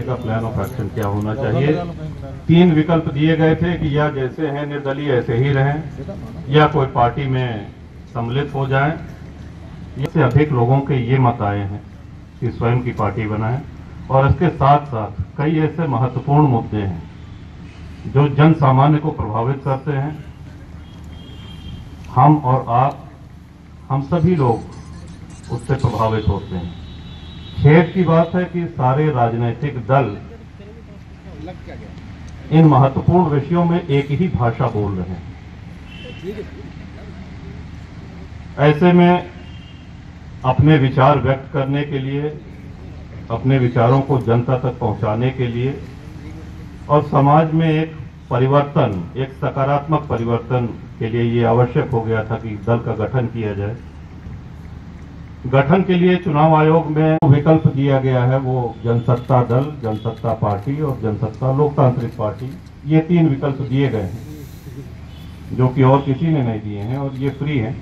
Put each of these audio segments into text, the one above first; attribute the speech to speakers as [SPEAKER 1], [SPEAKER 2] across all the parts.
[SPEAKER 1] आगे का plan of action क्या होना चाहिए? तीन विकल्प दिए गए थे कि या जैसे हैं निर्दलीय ऐसे ही रहें, या कोई पार्टी में सम्मिलित हो जाएँ। इससे अधिक लोगों के ये मत आए हैं कि स्वयं की पार्टी बनाएँ। और इसके साथ साथ कई ऐसे महत्वपूर्ण मुद्दे हैं जो जन सामान्य को प्रभावित करते हैं। हम और आप, हम सभी लोग उससे प्रभावित होते हैं। खेद की बात है कि सारे राजनीतिक दल इन महत्वपूर्ण विषयों में एक ही भाषा बोल रहे हैं। ऐसे में अपने विचार व्यक्त करने के लिए, अपने विचारों को जनता तक पहुँचाने के लिए और समाज में एक परिवर्तन, एक सकारात्मक परिवर्तन के लिए ये आवश्यक हो गया था कि दल का गठन किया जाए। गठन के लिए चुनाव आयोग में विकल्प दिया गया है वो जनसत्ता दल, जनसत्ता पार्टी और जनसत्ता लोकतांत्रिक पार्टी, ये तीन विकल्प दिए गए हैं, जो कि और किसी ने नहीं दिए हैं और ये फ्री हैं।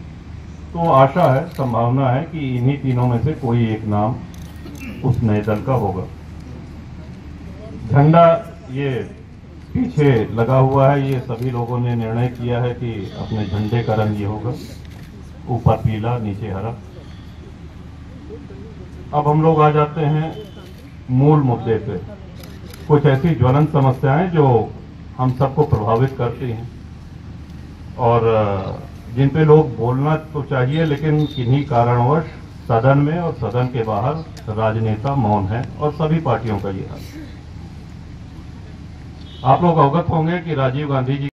[SPEAKER 1] तो आशा है, संभावना है कि इन्हीं तीनों में से कोई एक नाम उस नए दल का होगा। झंडा ये पीछे लगा हुआ है, ये सभी लोगों ने निर्णय किया है कि अपने झंडे का रंग ये होगा, ऊपर पीला, नीचे हरा। अब हम लोग आ जाते हैं मूल मुद्दे पे। कुछ ऐसी ज्वलंत समस्याएँ जो हम सबको प्रभावित करती हैं। और जिन पे लोग बोलना तो चाहिए, लेकिन किन्हीं कारणवश सदन में और सदन के बाहर राजनेता मौन है और सभी पार्टियों का ये हाल। आप लोग अवगत होंगे कि राजीव गांधी जी